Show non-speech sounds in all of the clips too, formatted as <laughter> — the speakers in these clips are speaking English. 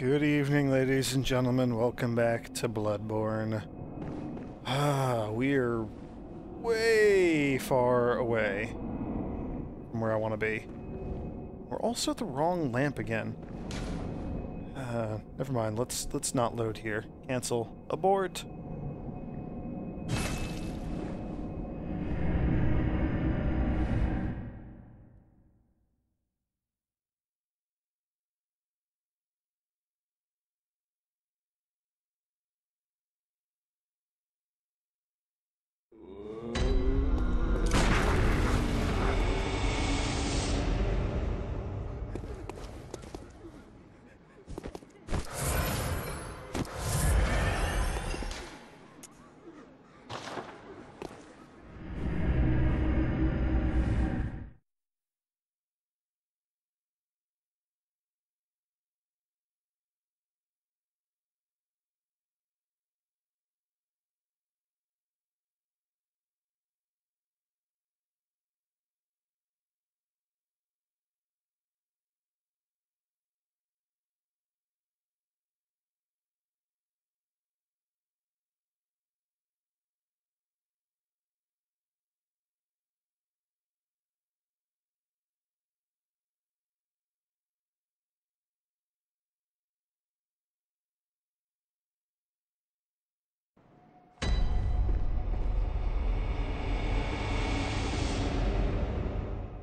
Good evening, ladies and gentlemen. Welcome back to Bloodborne. Ah, we are way far away from where I want to be. We're also at the wrong lamp again. Uh, never mind. Let's let's not load here. Cancel. Abort.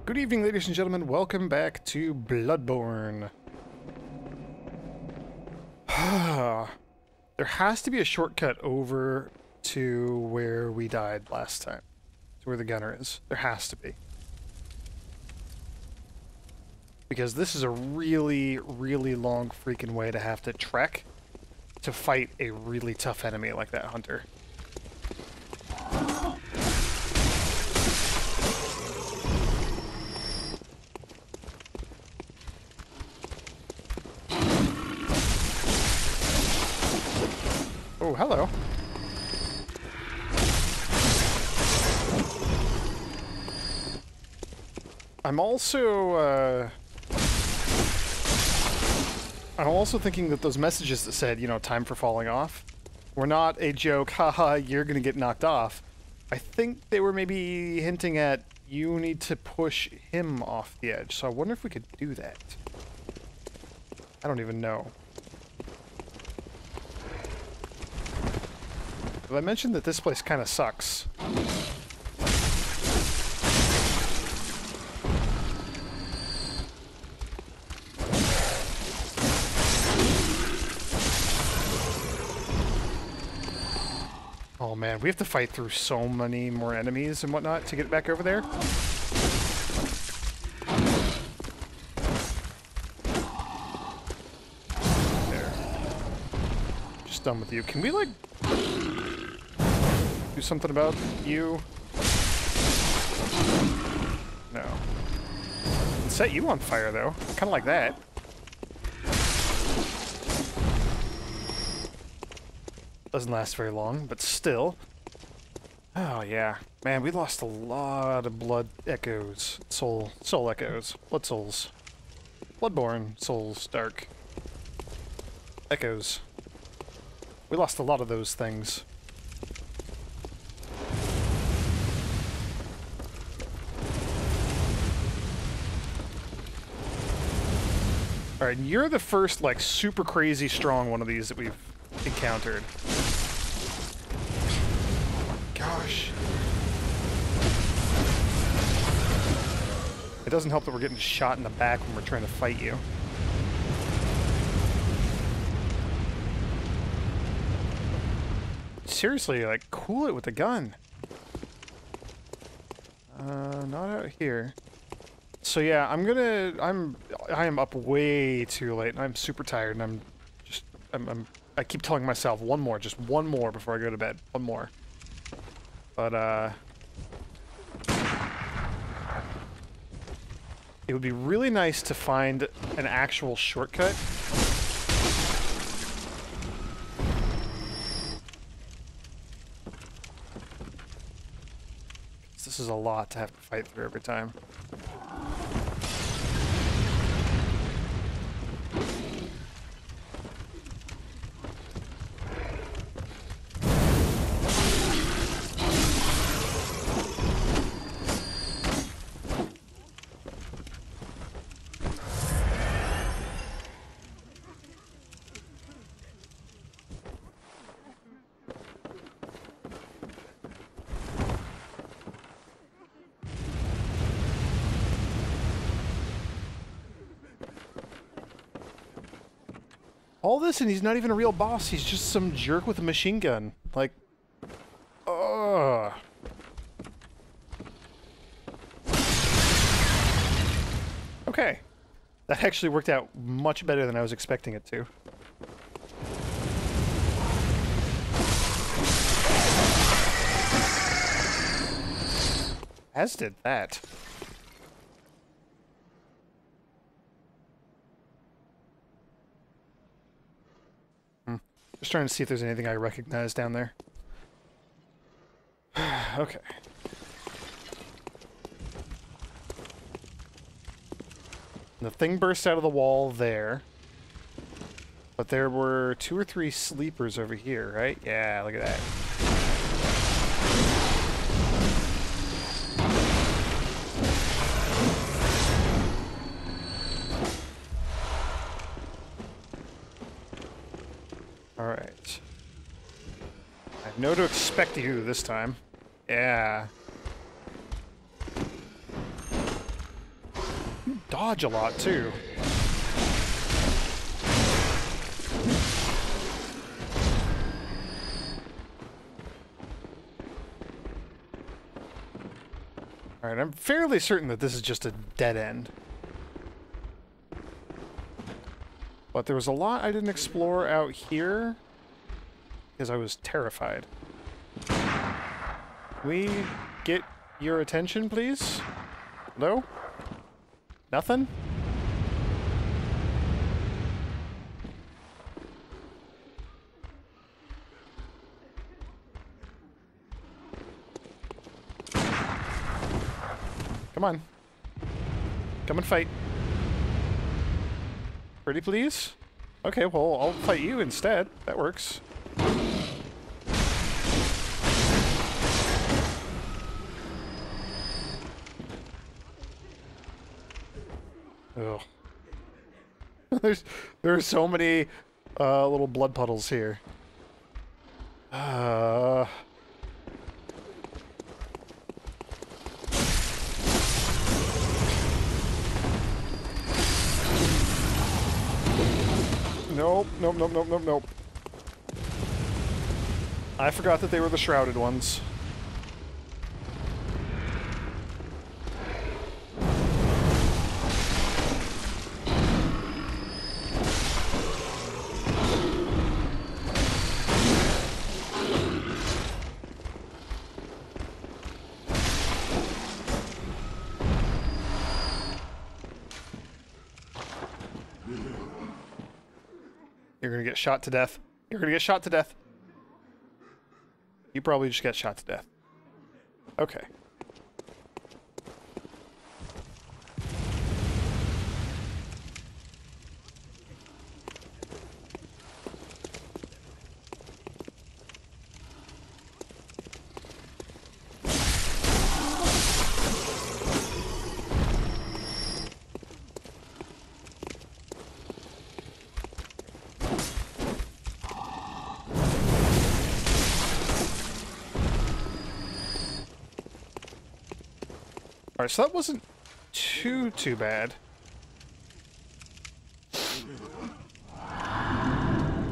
Good evening, ladies and gentlemen. Welcome back to Bloodborne. <sighs> there has to be a shortcut over to where we died last time. To where the gunner is. There has to be. Because this is a really, really long freaking way to have to trek to fight a really tough enemy like that hunter. I'm also, uh... I'm also thinking that those messages that said, you know, time for falling off, were not a joke, <laughs> haha, you're gonna get knocked off. I think they were maybe hinting at, you need to push him off the edge, so I wonder if we could do that. I don't even know. But I mentioned that this place kind of sucks. Man, we have to fight through so many more enemies and whatnot to get back over there. There. Just done with you. Can we like do something about you? No. Can set you on fire, though. Kind of like that. Doesn't last very long, but still. Oh, yeah. Man, we lost a lot of blood echoes. Soul. Soul echoes. Blood souls. Bloodborne souls. Dark. Echoes. We lost a lot of those things. Alright, you're the first, like, super crazy strong one of these that we've encountered. It doesn't help that we're getting shot in the back when we're trying to fight you. Seriously, like, cool it with the gun. Uh, not out here. So yeah, I'm gonna, I'm, I am up way too late, and I'm super tired, and I'm just, I'm, I'm, I keep telling myself, one more, just one more before I go to bed, one more. But, uh, it would be really nice to find an actual shortcut. This is a lot to have to fight through every time. All this and he's not even a real boss. He's just some jerk with a machine gun. Like, ugh. Okay. That actually worked out much better than I was expecting it to. As did that. Just trying to see if there's anything I recognize down there. <sighs> okay. The thing burst out of the wall there. But there were two or three sleepers over here, right? Yeah, look at that. Know to expect you this time. Yeah. You dodge a lot, too. Alright, I'm fairly certain that this is just a dead end. But there was a lot I didn't explore out here because I was terrified. We get your attention, please? Hello? Nothing? Come on. Come and fight. Pretty please? Okay, well, I'll fight you instead. That works. Ugh. There's there are so many uh, little blood puddles here. Uh Nope, nope, nope, nope, nope, nope. I forgot that they were the shrouded ones. Shot to death. You're gonna get shot to death. You probably just got shot to death. Okay. Alright, so that wasn't too, too bad.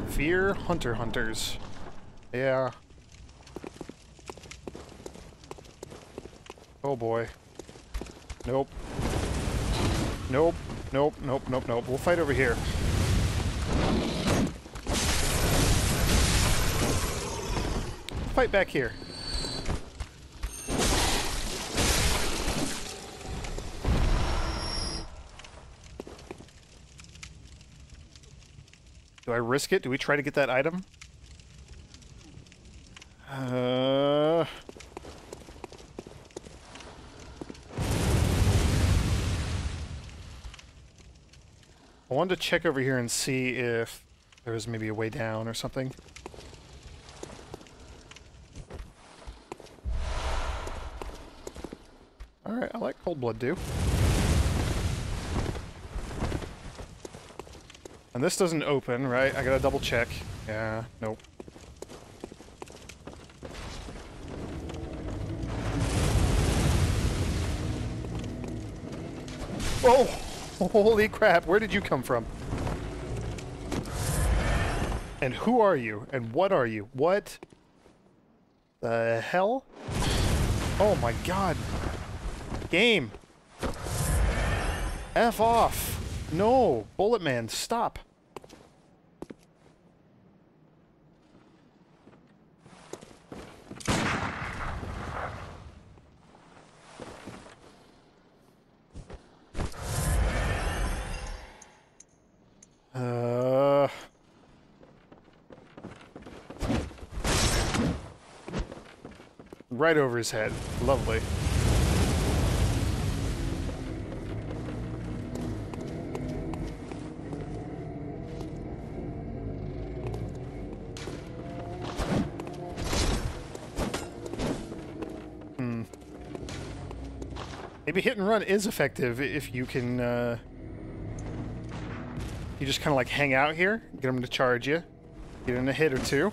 Fear Hunter Hunters. Yeah. Oh boy. Nope. Nope. Nope, nope, nope, nope. We'll fight over here. Fight back here. I risk it? Do we try to get that item? Uh... I wanted to check over here and see if there was maybe a way down or something. Alright, I like cold blood dew. This doesn't open, right? I gotta double check. Yeah, nope. Oh! <laughs> Holy crap, where did you come from? And who are you? And what are you? What the hell? Oh my god. Game. F off. No. Bullet Man, stop. Right over his head. Lovely. Hmm. Maybe hit and run is effective if you can, uh... You just kind of like hang out here, get them to charge you, get in a hit or two.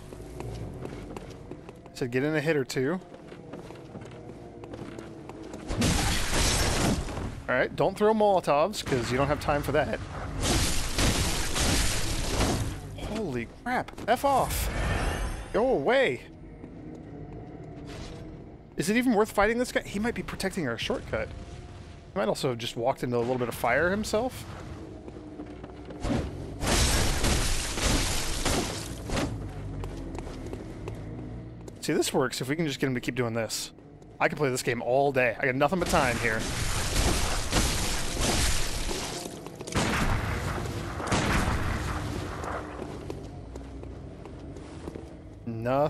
I said get in a hit or two. Don't throw Molotovs, because you don't have time for that. Holy crap, F off! Go away! Is it even worth fighting this guy? He might be protecting our shortcut. He might also have just walked into a little bit of fire himself. See, this works if we can just get him to keep doing this. I can play this game all day. I got nothing but time here.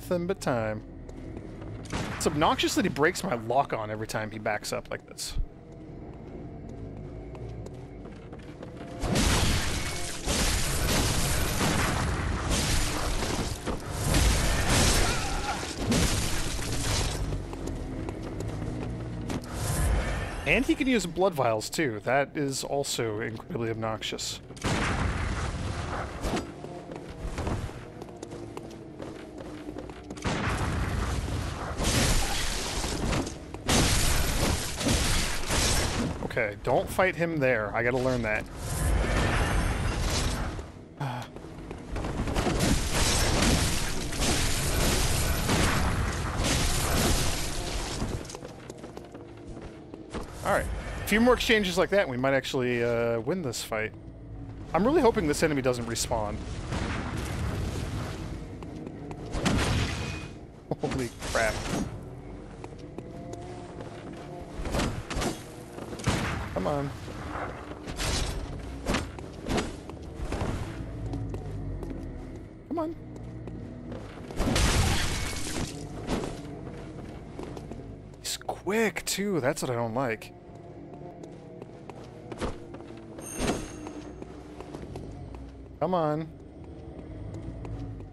Nothing but time. It's obnoxious that he breaks my lock on every time he backs up like this. And he can use blood vials too. That is also incredibly obnoxious. Okay, don't fight him there. I gotta learn that. Alright. A few more exchanges like that and we might actually uh, win this fight. I'm really hoping this enemy doesn't respawn. <laughs> Holy crap. Come on. Come on. He's quick, too. That's what I don't like. Come on.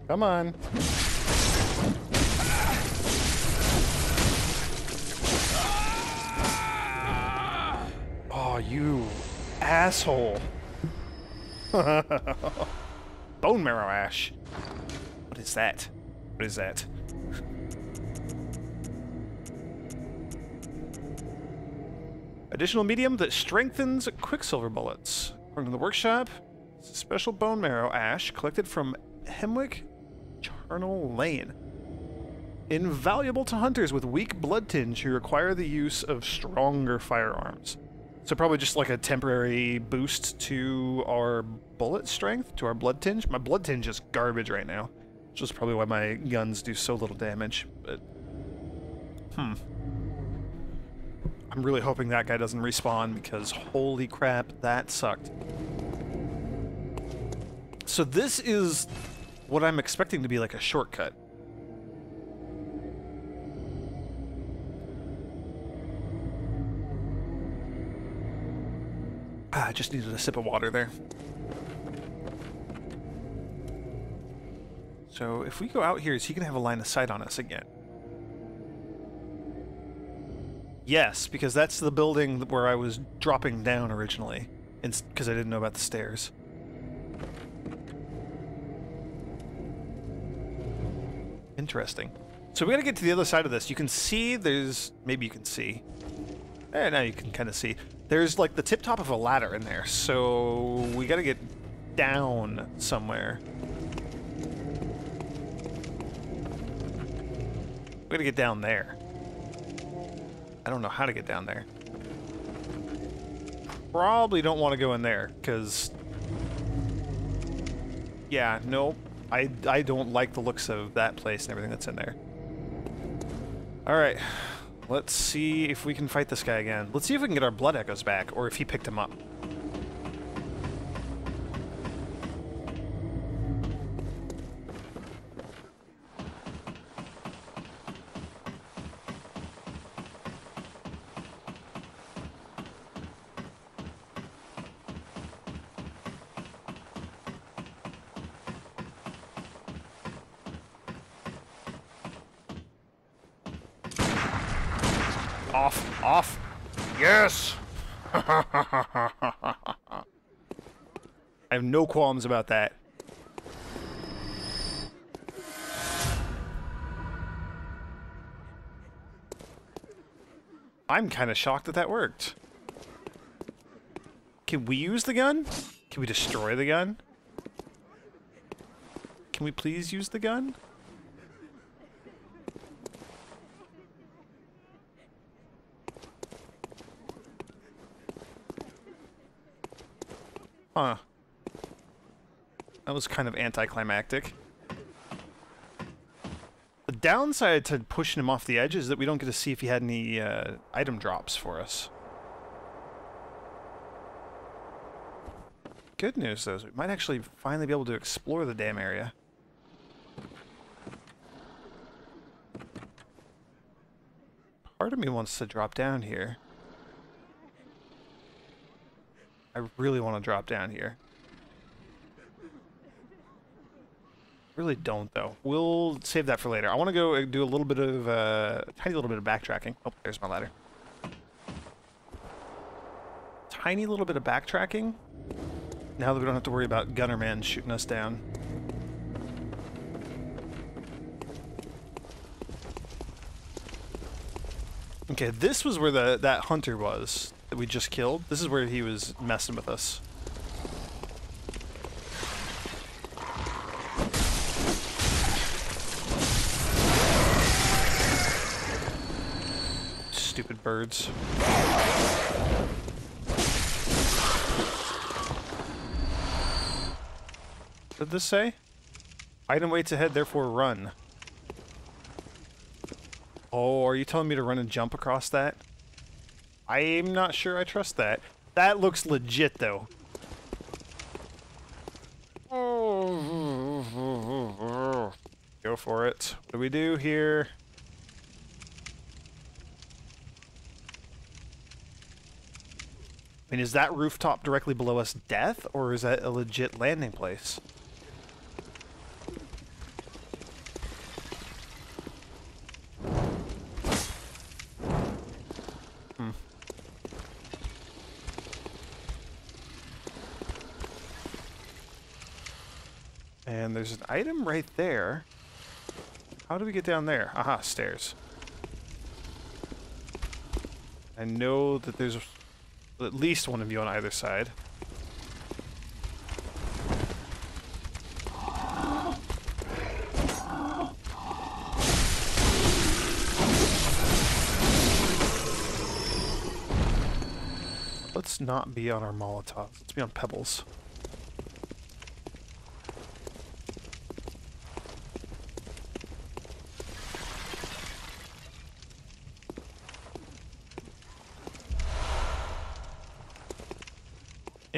Come on. You asshole. <laughs> Bone marrow ash. What is that? What is that? Additional medium that strengthens quicksilver bullets. According to the workshop, it's a special bone marrow ash collected from Hemwick Charnel Lane. Invaluable to hunters with weak blood tinge who require the use of stronger firearms. So probably just like a temporary boost to our bullet strength, to our blood tinge. My blood tinge is garbage right now, which is probably why my guns do so little damage, but... Hmm. I'm really hoping that guy doesn't respawn because holy crap, that sucked. So this is what I'm expecting to be like a shortcut. I just needed a sip of water there. So if we go out here, is he going to have a line of sight on us again? Yes, because that's the building where I was dropping down originally, because I didn't know about the stairs. Interesting. So we gotta get to the other side of this. You can see there's... Maybe you can see. Eh, now you can kind of see. There's like the tip top of a ladder in there, so we gotta get down somewhere. We gotta get down there. I don't know how to get down there. Probably don't want to go in there, because... Yeah, nope. I, I don't like the looks of that place and everything that's in there. Alright. Let's see if we can fight this guy again. Let's see if we can get our blood echoes back, or if he picked him up. Off, off. Yes! I have no qualms about that. I'm kind of shocked that that worked. Can we use the gun? Can we destroy the gun? Can we please use the gun? Huh. That was kind of anticlimactic. The downside to pushing him off the edge is that we don't get to see if he had any uh, item drops for us. Good news, though, is we might actually finally be able to explore the damn area. Part of me wants to drop down here. I really want to drop down here. Really don't, though. We'll save that for later. I want to go do a little bit of, uh, a tiny little bit of backtracking. Oh, there's my ladder. Tiny little bit of backtracking. Now that we don't have to worry about Gunnerman shooting us down. Okay, this was where the that hunter was that we just killed. This is where he was messing with us. Birds. What did this say? Item waits ahead, therefore run. Oh, are you telling me to run and jump across that? I'm not sure I trust that. That looks legit, though. <laughs> Go for it. What do we do here? I mean, is that rooftop directly below us death, or is that a legit landing place? Hmm. And there's an item right there. How do we get down there? Aha, stairs. I know that there's at least one of you on either side. Let's not be on our Molotovs. Let's be on Pebbles.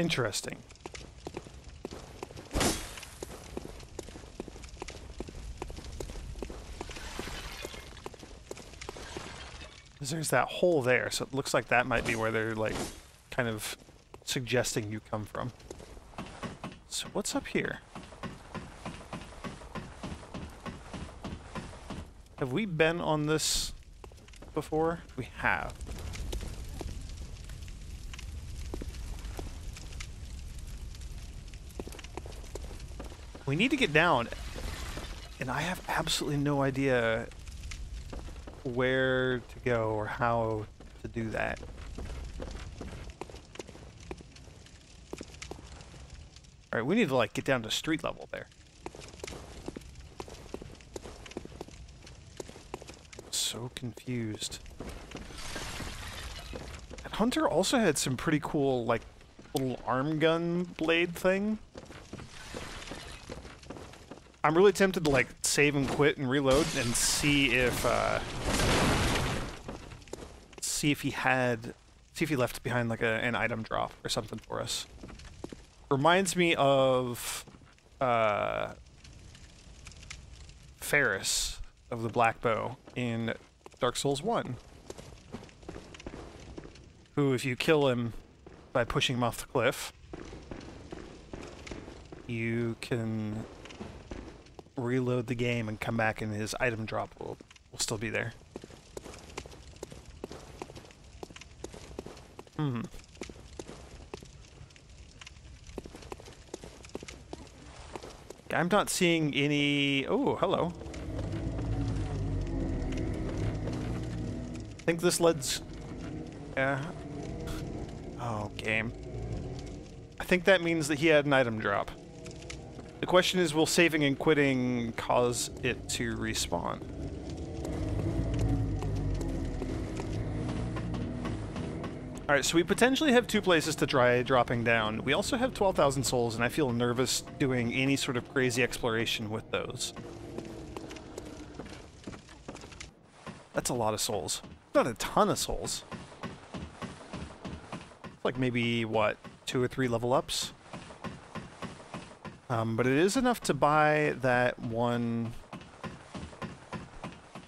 Interesting. There's that hole there, so it looks like that might be where they're, like, kind of suggesting you come from. So what's up here? Have we been on this before? We have. We need to get down, and I have absolutely no idea where to go or how to do that. Alright, we need to, like, get down to street level there. so confused. And Hunter also had some pretty cool, like, little arm gun blade thing. I'm really tempted to, like, save and quit and reload and see if, uh... See if he had... See if he left behind, like, a, an item drop or something for us. Reminds me of... Uh... Pharis of the Black Bow in Dark Souls 1. Who, if you kill him by pushing him off the cliff, you can reload the game and come back and his item drop will, will still be there. Hmm. I'm not seeing any... Oh, hello. I think this leads... Yeah. Oh, game. I think that means that he had an item drop. The question is, will saving and quitting cause it to respawn? Alright, so we potentially have two places to try dropping down. We also have 12,000 souls, and I feel nervous doing any sort of crazy exploration with those. That's a lot of souls. Not a ton of souls. Like maybe, what, two or three level ups? Um, but it is enough to buy that one...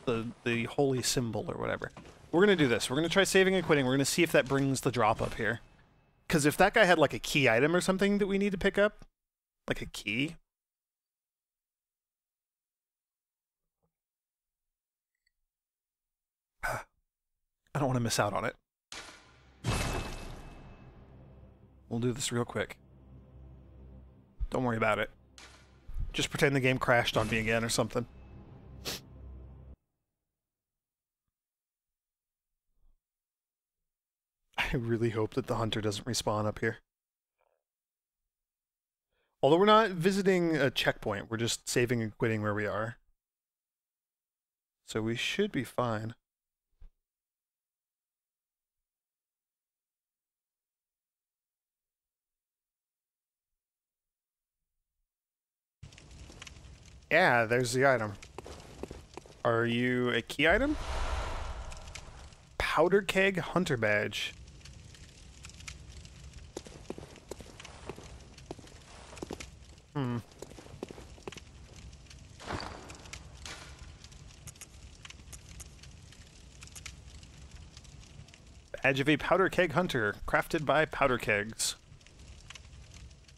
The, the holy symbol or whatever. We're going to do this. We're going to try saving and quitting. We're going to see if that brings the drop up here. Because if that guy had like a key item or something that we need to pick up, like a key, <sighs> I don't want to miss out on it. We'll do this real quick. Don't worry about it. Just pretend the game crashed on me again or something. <laughs> I really hope that the hunter doesn't respawn up here. Although we're not visiting a checkpoint, we're just saving and quitting where we are. So we should be fine. Yeah, there's the item. Are you a key item? Powder keg hunter badge. Hmm. Badge of a powder keg hunter, crafted by powder kegs.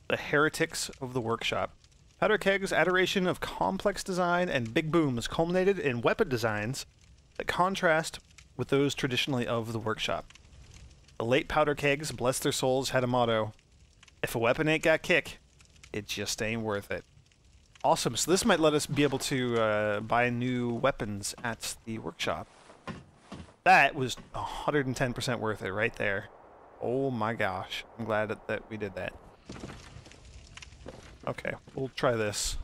The heretics of the workshop. Powder Keg's adoration of complex design and big booms culminated in weapon designs that contrast with those traditionally of the workshop. The late Powder Kegs, bless their souls, had a motto, if a weapon ain't got kick, it just ain't worth it. Awesome, so this might let us be able to uh, buy new weapons at the workshop. That was 110% worth it right there. Oh my gosh, I'm glad that, that we did that. Okay, we'll try this.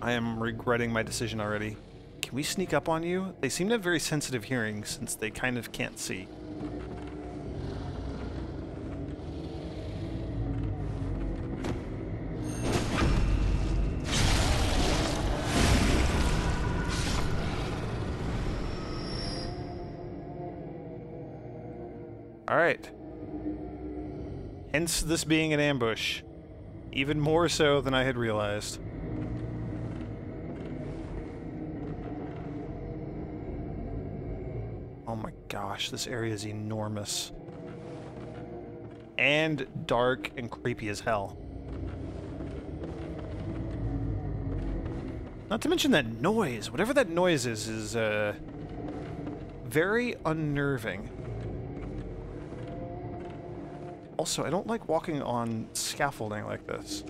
I am regretting my decision already. Can we sneak up on you? They seem to have very sensitive hearing since they kind of can't see. Alright. Hence this being an ambush. Even more so than I had realized. Oh my gosh, this area is enormous. And dark and creepy as hell. Not to mention that noise. Whatever that noise is, is, uh, very unnerving. Also, I don't like walking on scaffolding like this.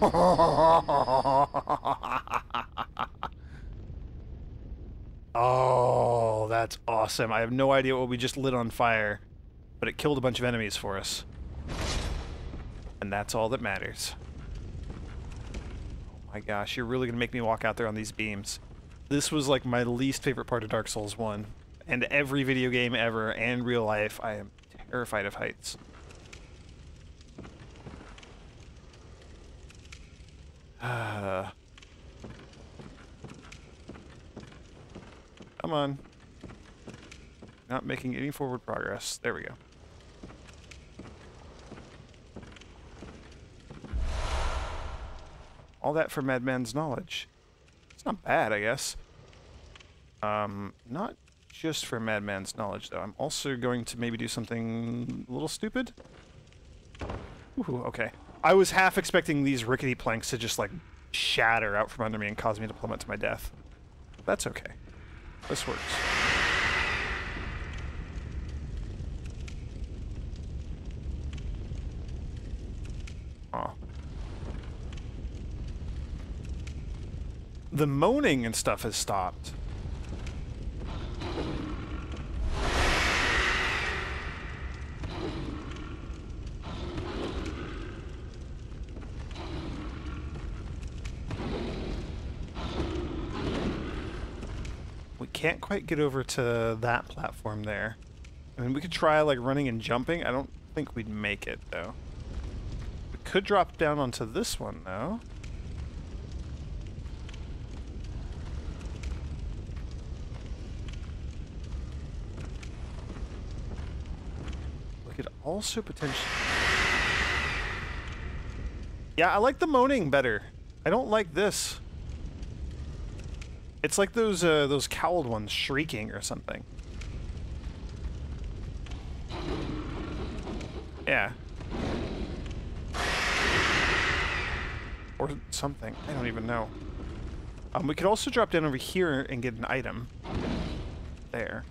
<laughs> oh, that's awesome. I have no idea what we just lit on fire, but it killed a bunch of enemies for us. And that's all that matters. My gosh, you're really going to make me walk out there on these beams. This was like my least favorite part of Dark Souls 1. And every video game ever and real life, I am terrified of heights. <sighs> Come on. Not making any forward progress. There we go. All that for Madman's knowledge. It's not bad, I guess. Um, not just for Madman's knowledge, though. I'm also going to maybe do something a little stupid. Ooh, okay. I was half expecting these rickety planks to just, like, shatter out from under me and cause me to plummet to my death. That's okay. This works. The moaning and stuff has stopped. We can't quite get over to that platform there. I mean, we could try, like, running and jumping. I don't think we'd make it, though. We could drop down onto this one, though. Also potentially... Yeah, I like the moaning better. I don't like this. It's like those uh, those cowled ones shrieking or something. Yeah. Or something. I don't even know. Um, we could also drop down over here and get an item. There.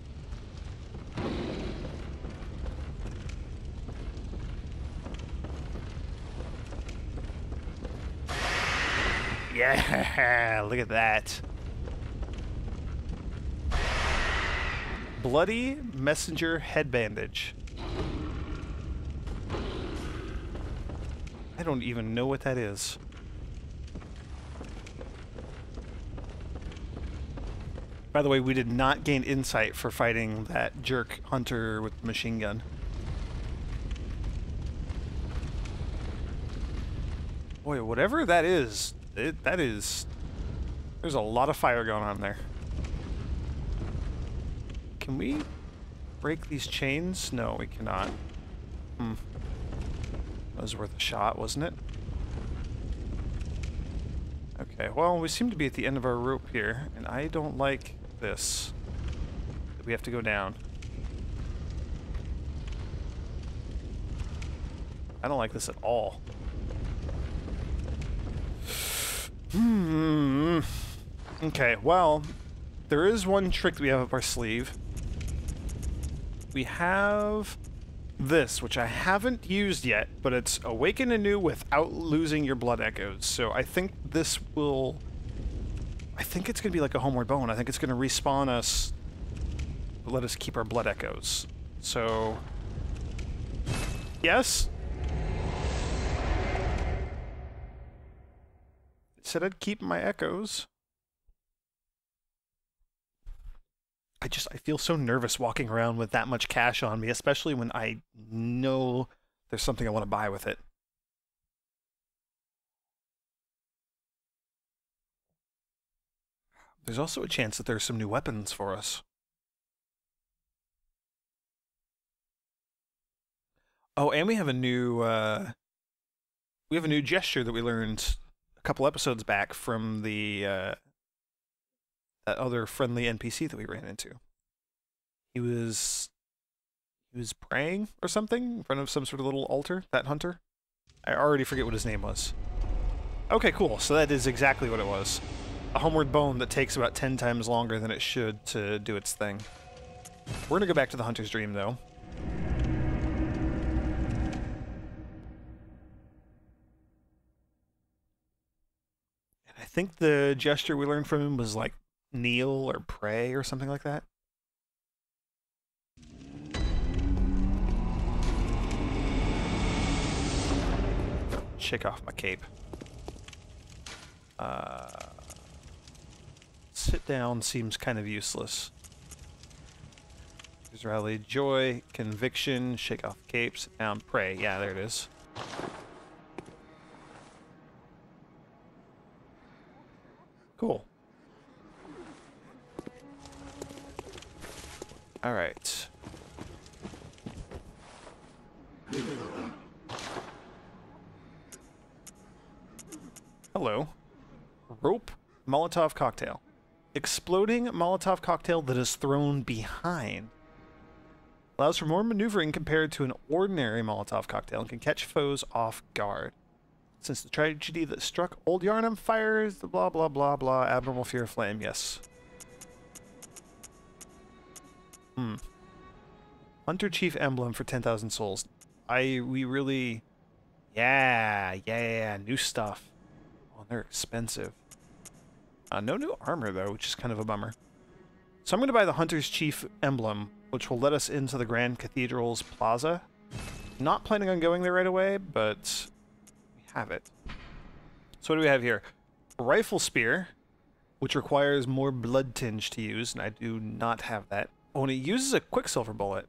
Yeah, <laughs> look at that. Bloody Messenger Head Bandage. I don't even know what that is. By the way, we did not gain insight for fighting that jerk hunter with the machine gun. Boy, whatever that is, it, that is... There's a lot of fire going on there. Can we break these chains? No, we cannot. Hmm. That was worth a shot, wasn't it? Okay, well, we seem to be at the end of our rope here, and I don't like this. We have to go down. I don't like this at all. Hmm. Okay, well, there is one trick that we have up our sleeve. We have this, which I haven't used yet, but it's Awaken Anew without losing your blood echoes. So I think this will... I think it's going to be like a Homeward Bone. I think it's going to respawn us, let us keep our blood echoes. So... Yes? Said I'd keep my echoes. I just I feel so nervous walking around with that much cash on me, especially when I know there's something I want to buy with it. There's also a chance that there's some new weapons for us. Oh, and we have a new uh we have a new gesture that we learned couple episodes back from the uh, that other friendly NPC that we ran into. He was he was praying or something in front of some sort of little altar. That hunter. I already forget what his name was. Okay, cool. So that is exactly what it was. A homeward bone that takes about ten times longer than it should to do its thing. We're gonna go back to the hunter's dream though. think the gesture we learned from him was like kneel or pray or something like that. Shake off my cape. Uh, sit down seems kind of useless. Israeli joy, conviction, shake off capes. down, pray. Yeah, there it is. Cool. Alright. Hello. Rope Molotov cocktail. Exploding Molotov cocktail that is thrown behind. Allows for more maneuvering compared to an ordinary Molotov cocktail and can catch foes off guard. Since the tragedy that struck Old Yharnam fires the blah blah blah blah abnormal fear of flame, yes. Hmm. Hunter Chief emblem for 10,000 souls. I, we really, yeah, yeah, yeah, new stuff. Oh, they're expensive. Uh, no new armor though, which is kind of a bummer. So I'm going to buy the Hunter's Chief emblem, which will let us into the Grand Cathedral's plaza. Not planning on going there right away, but have it. So what do we have here? Rifle Spear, which requires more blood tinge to use, and I do not have that. Oh, and it uses a Quicksilver bullet.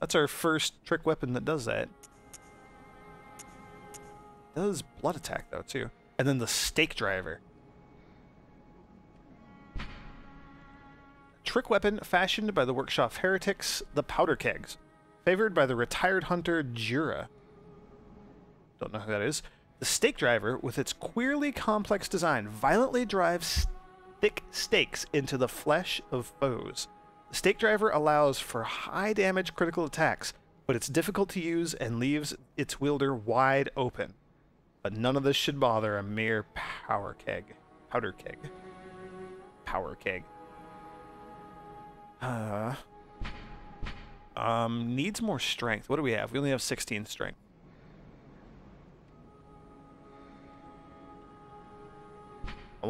That's our first trick weapon that does that. Does blood attack, though, too. And then the Stake Driver. trick weapon fashioned by the workshop heretics, the powder kegs, favored by the retired hunter Djura. Don't know who that is. The stake driver, with its queerly complex design, violently drives thick stakes into the flesh of foes. The stake driver allows for high damage critical attacks, but it's difficult to use and leaves its wielder wide open. But none of this should bother a mere power keg. Powder keg. Power keg. Uh, um, needs more strength. What do we have? We only have 16 strength.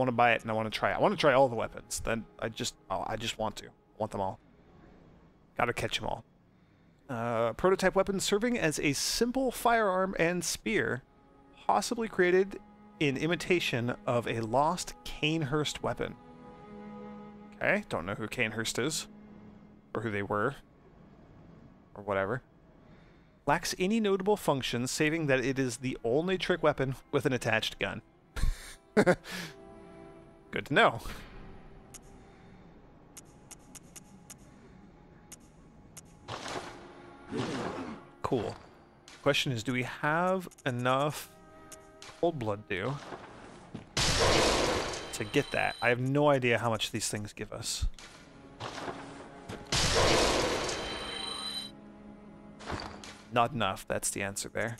Want to buy it and I want to try it. I want to try all the weapons. Then I just, oh, I just want to. I want them all. Got to catch them all. Uh, prototype weapon serving as a simple firearm and spear, possibly created in imitation of a lost Cainhurst weapon. Okay, don't know who Cainhurst is or who they were, or whatever. Lacks any notable functions, saving that it is the only trick weapon with an attached gun. <laughs> Good to know. Cool. Question is, do we have enough cold blood dew to get that? I have no idea how much these things give us. Not enough, that's the answer there.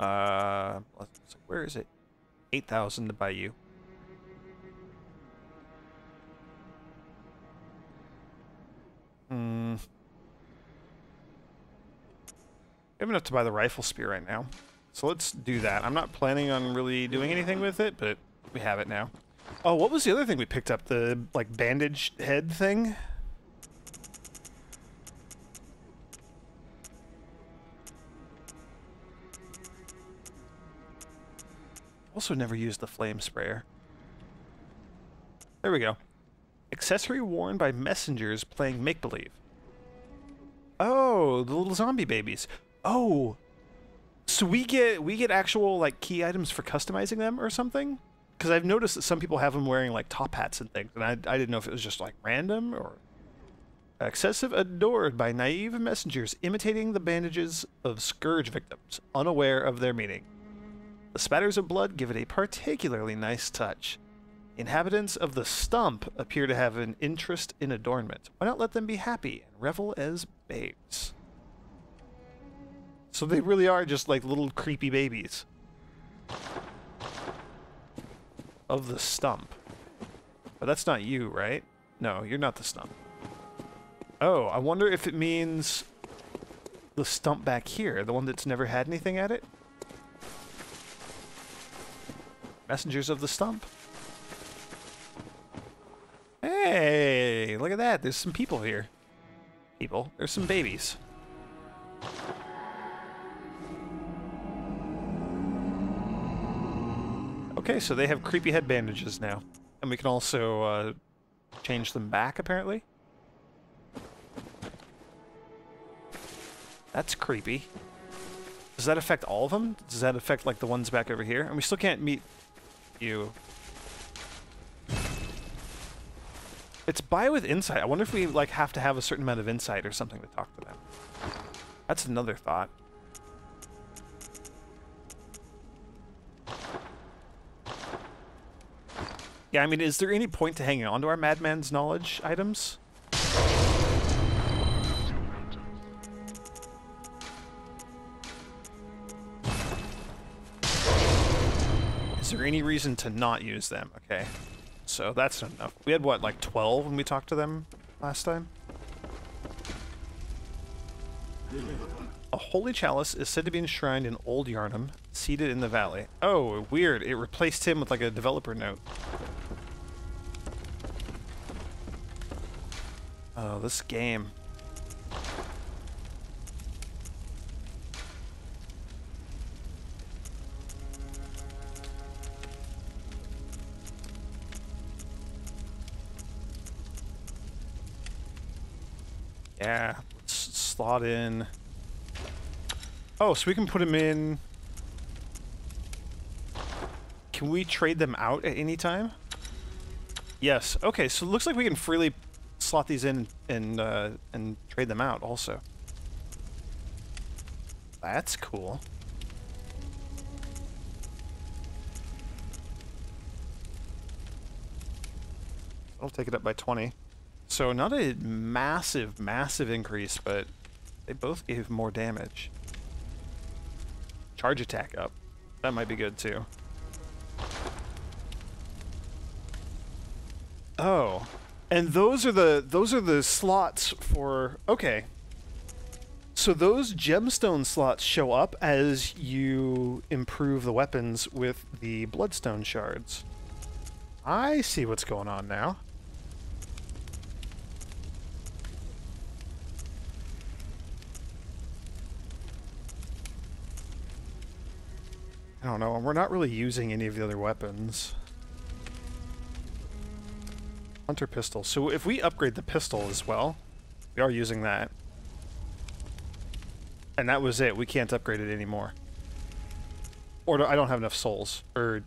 Uh, where is it? 8,000 to buy you. Hmm. We have enough to buy the rifle spear right now. So let's do that. I'm not planning on really doing anything with it, but we have it now. Oh, what was the other thing we picked up? The, like, bandage head thing? Also never used the flame sprayer. There we go. Accessory worn by messengers playing make-believe. Oh, the little zombie babies. Oh, so we get we get actual like key items for customizing them or something? because I've noticed that some people have them wearing like top hats and things, and I, I didn't know if it was just like random or excessive adored by naive messengers imitating the bandages of scourge victims, unaware of their meaning. The spatters of blood give it a particularly nice touch. Inhabitants of the stump appear to have an interest in adornment. Why not let them be happy and revel as babes? So they really are just like little creepy babies of the stump. But that's not you, right? No, you're not the stump. Oh, I wonder if it means the stump back here, the one that's never had anything at it? Messengers of the stump? Hey, look at that. There's some people here. People. There's some babies. Okay, so they have creepy head bandages now. And we can also uh, change them back, apparently. That's creepy. Does that affect all of them? Does that affect, like, the ones back over here? And we still can't meet you. It's buy with insight. I wonder if we, like, have to have a certain amount of insight or something to talk to them. That's another thought. Yeah, I mean, is there any point to hanging on to our Madman's knowledge items? Is there any reason to not use them? Okay, so that's enough. We had, what, like 12 when we talked to them last time? A holy chalice is said to be enshrined in Old Yharnam, seated in the valley. Oh, weird. It replaced him with like a developer note. Oh, this game. Slot in. Oh, so we can put them in. Can we trade them out at any time? Yes. Okay, so it looks like we can freely slot these in and uh, and trade them out also. That's cool. I'll take it up by 20. So not a massive, massive increase, but they both gave more damage. Charge attack up. That might be good too. Oh, and those are the those are the slots for okay. So those gemstone slots show up as you improve the weapons with the bloodstone shards. I see what's going on now. I don't know, and we're not really using any of the other weapons. Hunter pistol. So if we upgrade the pistol as well, we are using that. And that was it. We can't upgrade it anymore. Or I don't have enough souls. Or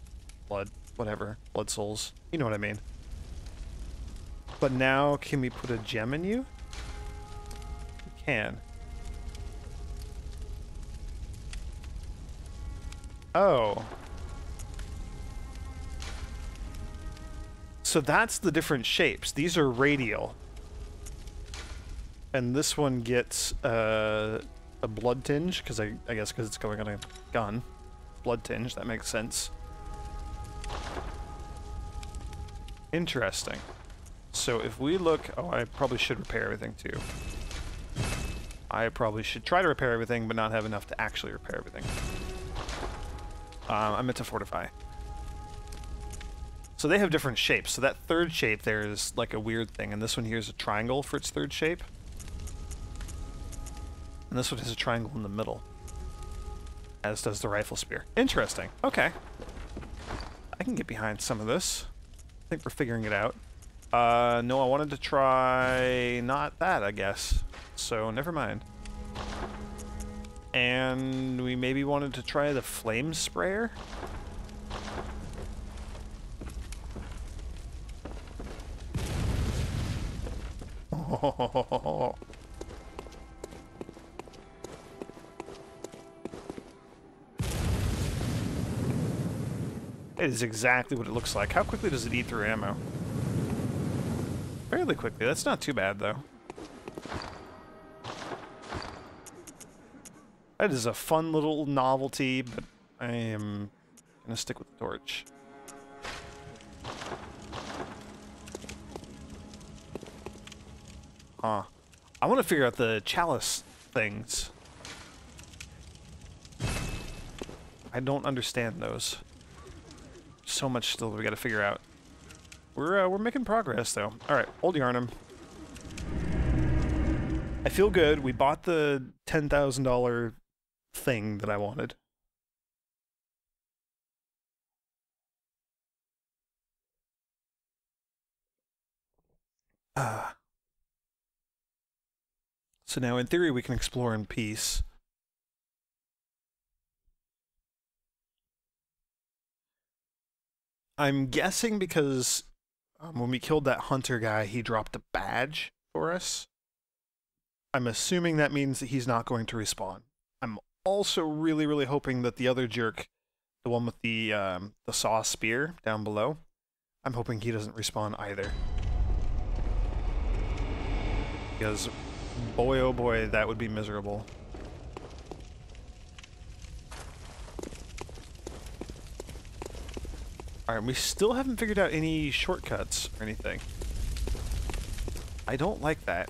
blood. Whatever. Blood souls. You know what I mean. But now, can we put a gem in you? We can. Oh. So that's the different shapes. These are radial. And this one gets uh, a blood tinge, because I, I guess because it's going on a gun. Blood tinge, that makes sense. Interesting. So if we look... Oh, I probably should repair everything too. I probably should try to repair everything, but not have enough to actually repair everything. Um, I meant to fortify. So they have different shapes. So that third shape there is like a weird thing, and this one here is a triangle for its third shape. And this one has a triangle in the middle. As does the rifle spear. Interesting. Okay. I can get behind some of this. I think we're figuring it out. Uh, no, I wanted to try not that, I guess. So, never mind. And we maybe wanted to try the flame sprayer? <laughs> It is exactly what it looks like. How quickly does it eat through ammo? Fairly quickly. That's not too bad, though. That is a fun little novelty, but I am to stick with the torch. Huh. I want to figure out the chalice things. I don't understand those. So much still we got to figure out. We're uh, we're making progress though. All right, old Yharnam. I feel good. We bought the ten thousand dollar thing that I wanted. Ah. So now, in theory, we can explore in peace. I'm guessing because um, when we killed that hunter guy, he dropped a badge for us. I'm assuming that means that he's not going to respawn. Also really, really hoping that the other jerk, the one with the um, the saw spear down below, I'm hoping he doesn't respawn either. Because, boy oh boy, that would be miserable. Alright, we still haven't figured out any shortcuts or anything. I don't like that.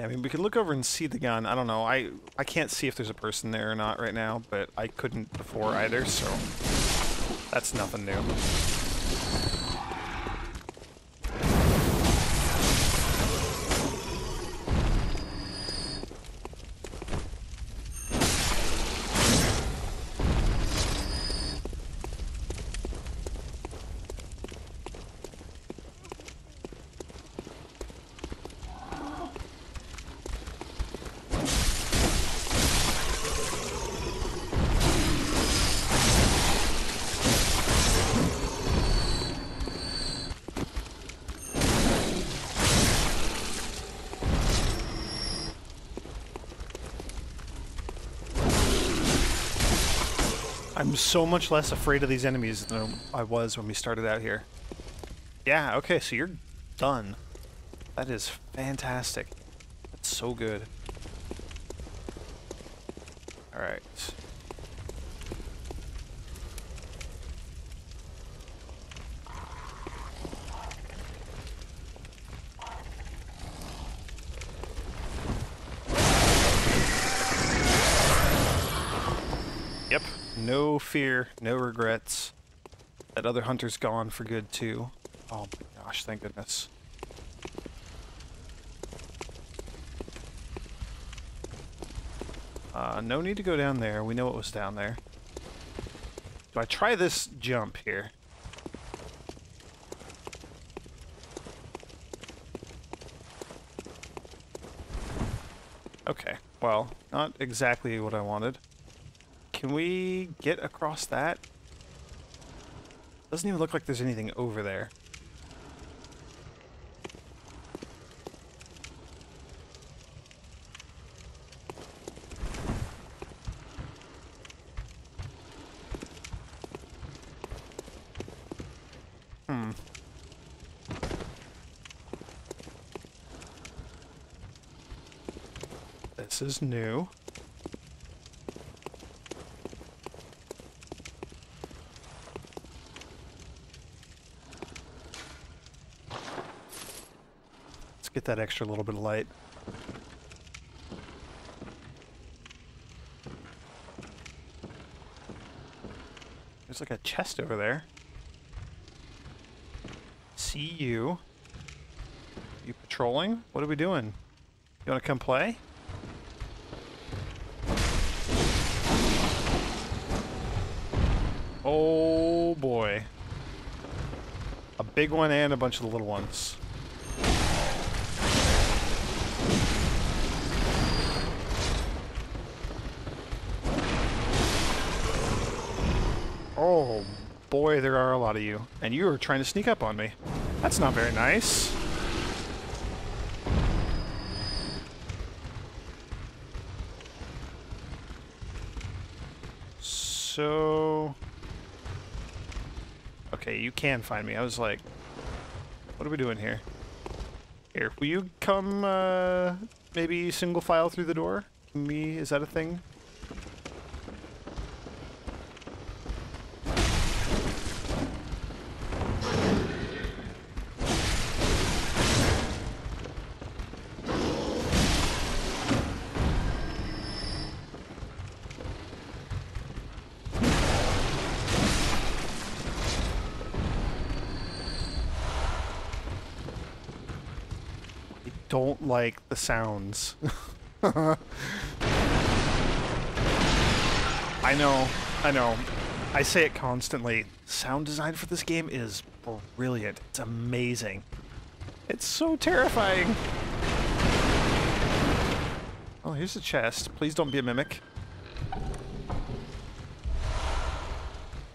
Yeah, I mean, we could look over and see the gun. I don't know. I I can't see if there's a person there or not right now, but I couldn't before either, so that's nothing new. So much less afraid of these enemies than I was when we started out here. Yeah, okay, so you're done. That is fantastic. That's so good. Alright. No fear, no regrets. That other hunter's gone for good too. Oh my gosh, thank goodness. Uh, no need to go down there. We know what was down there. Do I try this jump here? Okay, well, not exactly what I wanted. Can we get across that? Doesn't even look like there's anything over there. Hmm. This is new. Get that extra little bit of light. There's like a chest over there. See you. You patrolling? What are we doing? You want to come play? Oh boy. A big one and a bunch of the little ones. Boy, there are a lot of you. And you are trying to sneak up on me. That's not very nice. So... Okay, you can find me. I was like, what are we doing here? Here, will you come, uh, maybe single file through the door? We, is that a thing? Don't like the sounds. I know, I know. I say it constantly. Sound design for this game is brilliant. It's amazing. It's so terrifying. Oh, here's a chest. Please don't be a mimic.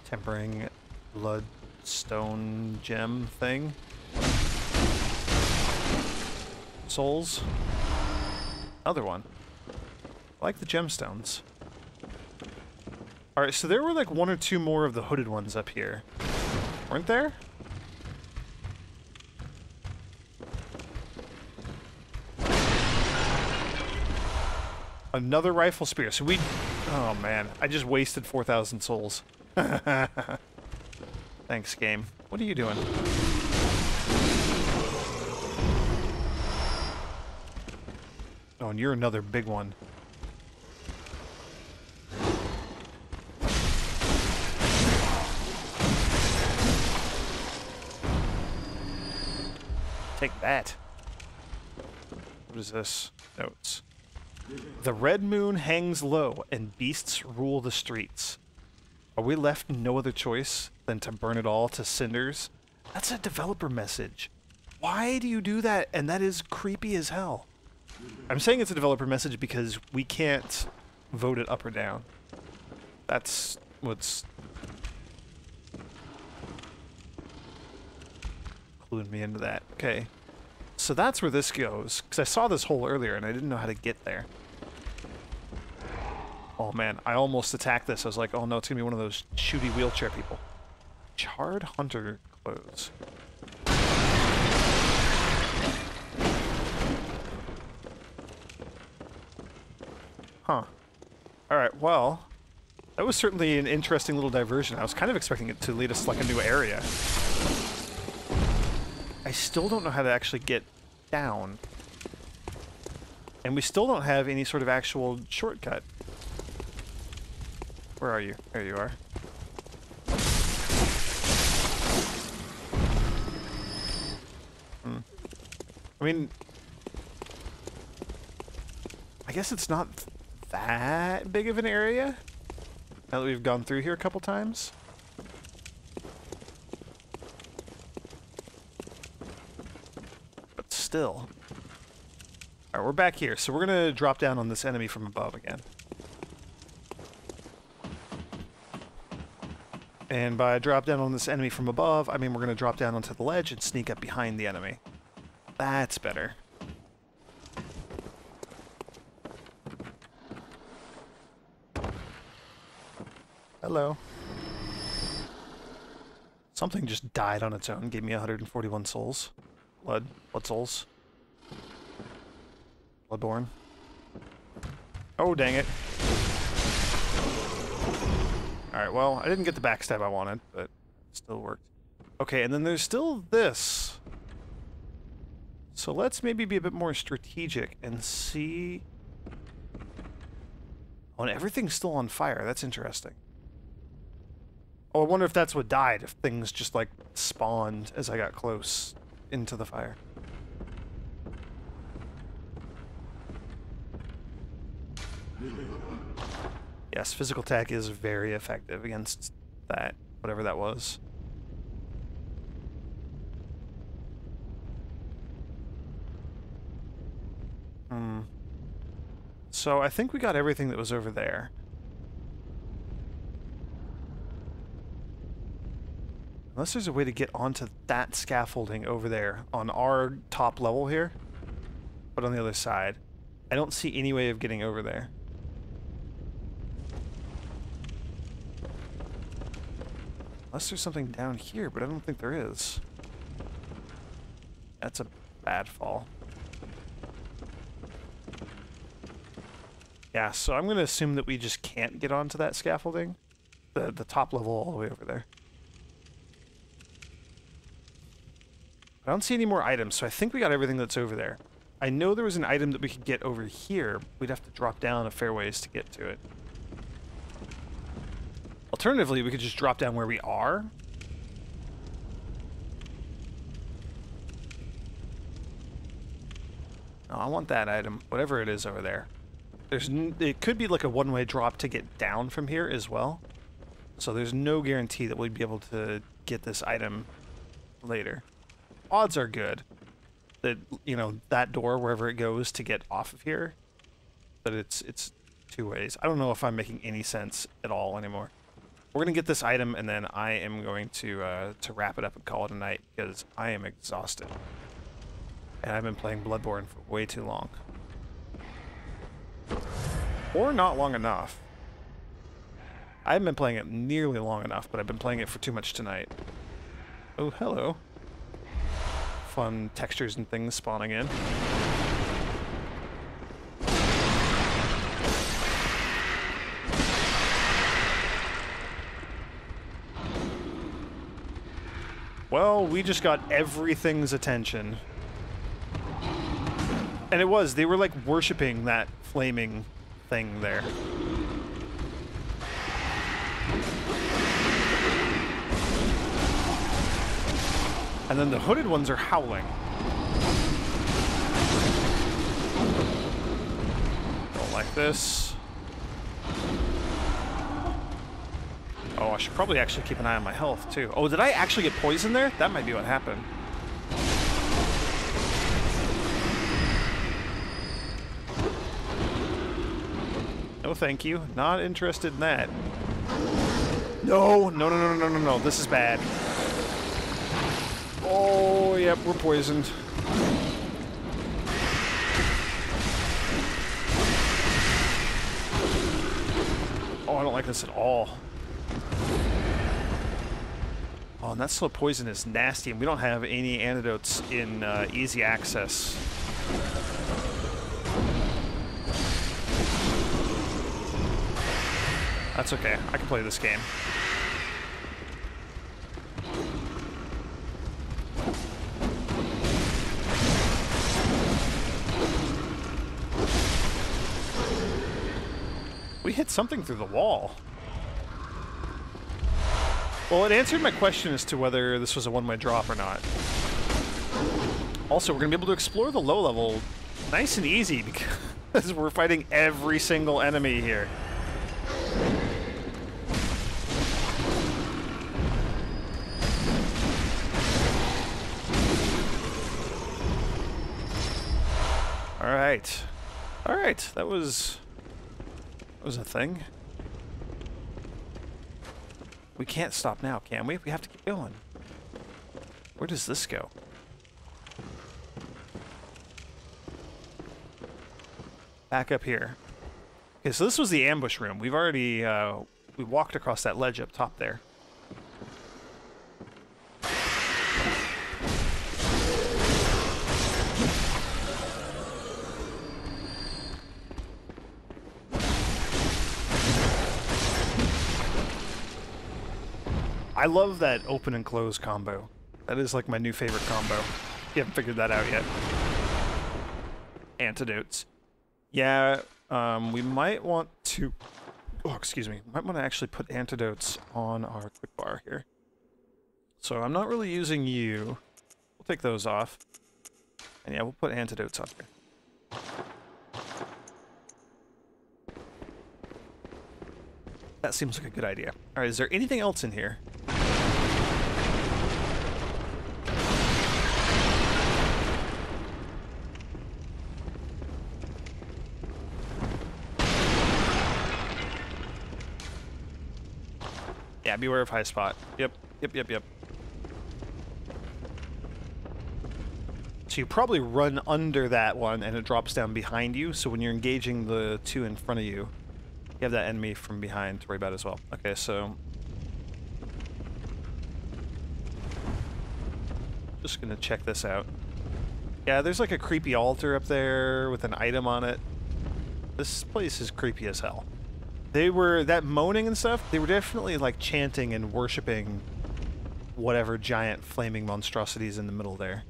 Tempering bloodstone gem thing. Souls. Other one. I like the gemstones. Alright, so there were like one or two more of the hooded ones up here. Weren't there? Another rifle spear. So we... Oh, man. I just wasted 4,000 souls. <laughs> Thanks, game. What are you doing? And you're another big one. Take that. What is this? Notes. The red moon hangs low, and beasts rule the streets. Are we left no other choice than to burn it all to cinders? That's a developer message. Why do you do that? And that is creepy as hell. I'm saying it's a developer message because we can't vote it up or down. That's what's cluing me into that. Okay. So that's where this goes. Because I saw this hole earlier and I didn't know how to get there. Oh man, I almost attacked this. I was like, oh no, it's going to be one of those shooty wheelchair people. Charred hunter clothes. Huh. Alright, well, that was certainly an interesting little diversion. I was kind of expecting it to lead us to like a new area. I still don't know how to actually get down. And we still don't have any sort of actual shortcut. Where are you? There you are. Hmm. I mean... I guess it's not that big of an area. Now that we've gone through here a couple times. But still. Alright, we're back here, so we're gonna drop down on this enemy from above again. And by drop down on this enemy from above, I mean we're gonna drop down onto the ledge and sneak up behind the enemy. That's better. Hello. Something just died on its own, gave me 141 souls. Blood. Blood souls. Bloodborne. Oh, dang it. Alright, well, I didn't get the backstab I wanted, but still worked. Okay, and then there's still this. So let's maybe be a bit more strategic and see... Oh, and everything's still on fire. That's interesting. Oh, I wonder if that's what died, if things just, like, spawned as I got close into the fire. Yes, physical attack is very effective against that, whatever that was. Hmm. So I think we got everything that was over there. Unless there's a way to get onto that scaffolding over there on our top level here, but on the other side. I don't see any way of getting over there. Unless there's something down here, but I don't think there is. That's a bad fall. Yeah, so I'm going to assume that we just can't get onto that scaffolding. The, the top level all the way over there. I don't see any more items, so I think we got everything that's over there. I know there was an item that we could get over here. We'd have to drop down a fair ways to get to it. Alternatively, we could just drop down where we are. No, I want that item, whatever it is over there. There's it could be like a one-way drop to get down from here as well. So there's no guarantee that we'd be able to get this item later. Odds are good that you know that door wherever it goes to get off of here, but it's it's two ways. I don't know if I'm making any sense at all anymore. We're gonna get this item and then I am going to uh, to wrap it up and call it a night because I am exhausted. And I've been playing Bloodborne for way too long. Or not long enough. I haven't been playing it nearly long enough, but I've been playing it for too much tonight. Oh, hello. Fun textures and things spawning in. Well, we just got everything's attention. And it was, they were like worshipping that flaming thing there. And then the hooded ones are howling. Don't like this. Oh, I should probably actually keep an eye on my health, too. Oh, did I actually get poisoned there? That might be what happened. No, thank you. Not interested in that. No, no, no, no, no, no, no. This is bad. Oh, yep, we're poisoned. Oh, I don't like this at all. Oh, and that slow poison is nasty, and we don't have any antidotes in uh, easy access. That's okay. I can play this game. Something through the wall. Well, it answered my question as to whether this was a one-way drop or not. Also, we're going to be able to explore the low level nice and easy <laughs> because we're fighting every single enemy here. All right. All right, that was was a thing. We can't stop now, can we? We have to keep going. Where does this go? Back up here. Okay, so this was the ambush room. We've already, uh, we walked across that ledge up top there. I love that open and close combo. That is like my new favorite combo. You haven't figured that out yet. Antidotes. Yeah, um, we might want to... Oh, excuse me. Might want to actually put antidotes on our quick bar here. So I'm not really using you. We'll take those off. And yeah, we'll put antidotes on here. That seems like a good idea. Alright, is there anything else in here? Yeah, beware of high spot. Yep, yep, yep, yep. So you probably run under that one and it drops down behind you, so when you're engaging the two in front of you, you have that enemy from behind to worry about as well. Okay, so... Just gonna check this out. Yeah, there's like a creepy altar up there with an item on it. This place is creepy as hell. They were, that moaning and stuff, they were definitely like chanting and worshipping whatever giant flaming monstrosities in the middle there.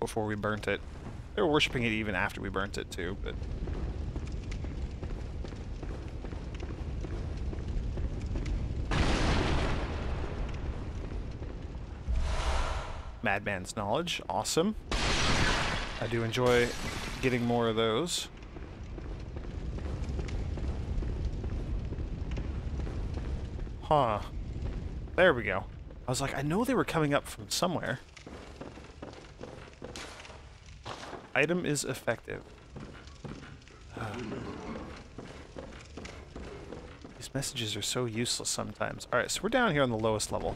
Before we burnt it. They were worshipping it even after we burnt it too, but... Madman's knowledge, awesome. I do enjoy getting more of those. Huh. There we go. I was like, I know they were coming up from somewhere. Item is effective. <sighs> These messages are so useless sometimes. Alright, so we're down here on the lowest level.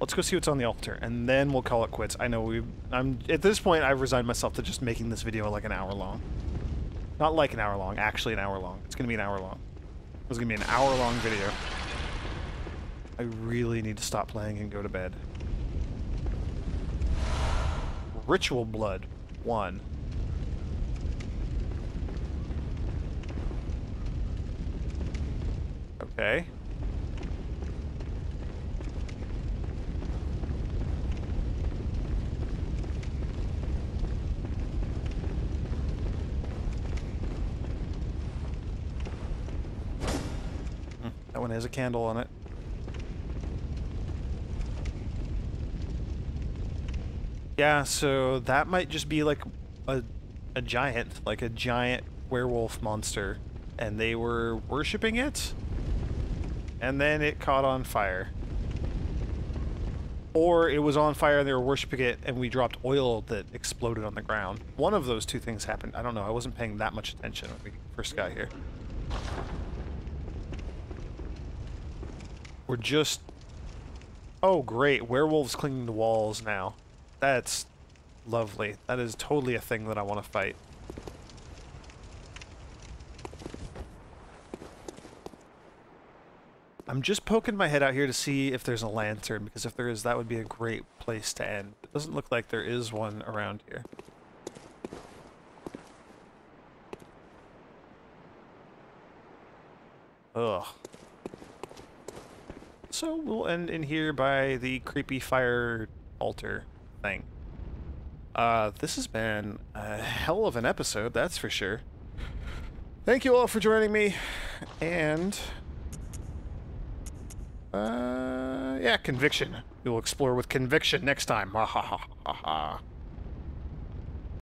Let's go see what's on the altar, and then we'll call it quits. I know we I'm at this point I've resigned myself to just making this video like an hour long. Not like an hour long, actually an hour long. It's gonna be an hour long. It's gonna be an hour long video. I really need to stop playing and go to bed. Ritual Blood 1. Okay. Hmm, That one has a candle on it. Yeah, so that might just be like a, a giant, like a giant werewolf monster, and they were worshipping it, and then it caught on fire. Or it was on fire and they were worshipping it, and we dropped oil that exploded on the ground. One of those two things happened. I don't know. I wasn't paying that much attention when we first got here. We're just... Oh, great. Werewolves clinging to walls now. That's lovely. That is totally a thing that I want to fight. I'm just poking my head out here to see if there's a lantern, because if there is, that would be a great place to end. It doesn't look like there is one around here. Ugh. So we'll end in here by the creepy fire altar thing. Uh, this has been a hell of an episode, that's for sure. Thank you all for joining me, and... Uh, yeah, conviction. We will explore with conviction next time. Ha ha ha ha ha.